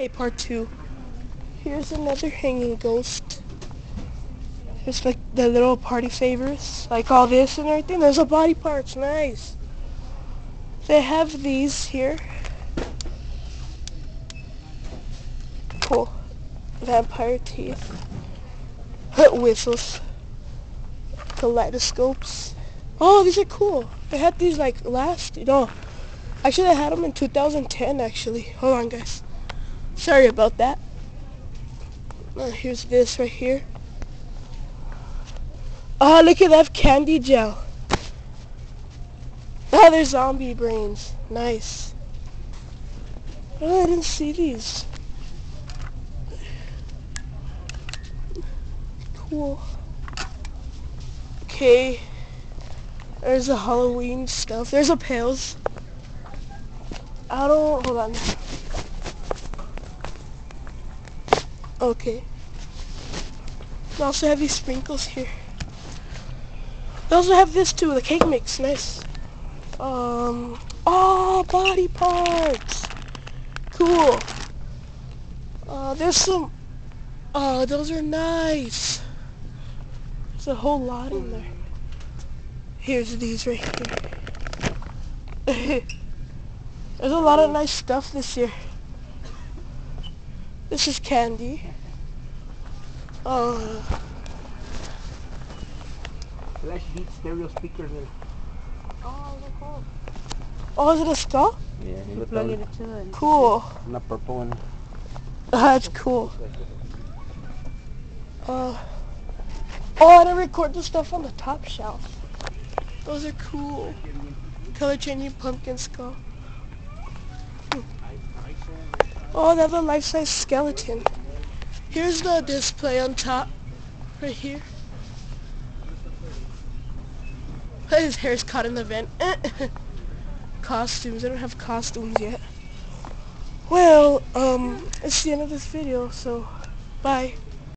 Okay, part two. Here's another hanging ghost. Here's like the little party favors, like all this and everything. There's a body parts, nice. They have these here. Cool. Vampire teeth. Whistles. Kaleidoscopes. Oh, these are cool. They had these like last, you know. Actually, I had them in 2010, actually. Hold on, guys. Sorry about that. Uh, here's this right here. Oh, look at that candy gel. Ah, oh, there's zombie brains. Nice. Oh, I didn't see these. Cool. Okay. There's the Halloween stuff. There's a pails. I don't, hold on. Okay. They also have these sprinkles here. They also have this too, the cake mix, nice. Um, oh, body parts. Cool. Uh, there's some, oh, those are nice. There's a whole lot in there. Here's these right here. There's a lot of nice stuff this year. This is candy. Uh, Flash Beat stereo speaker there. Oh, look cool. oh, is it a skull? Yeah, You plug it into it. Cool. Na purple one. That's cool. Uh, oh, and I record the stuff on the top shelf. Those are cool. Color changing pumpkin skull. Hmm. Oh, another life-size skeleton. Here's the display on top, right here. His hair's caught in the vent. costumes. I don't have costumes yet. Well, um, it's the end of this video, so bye.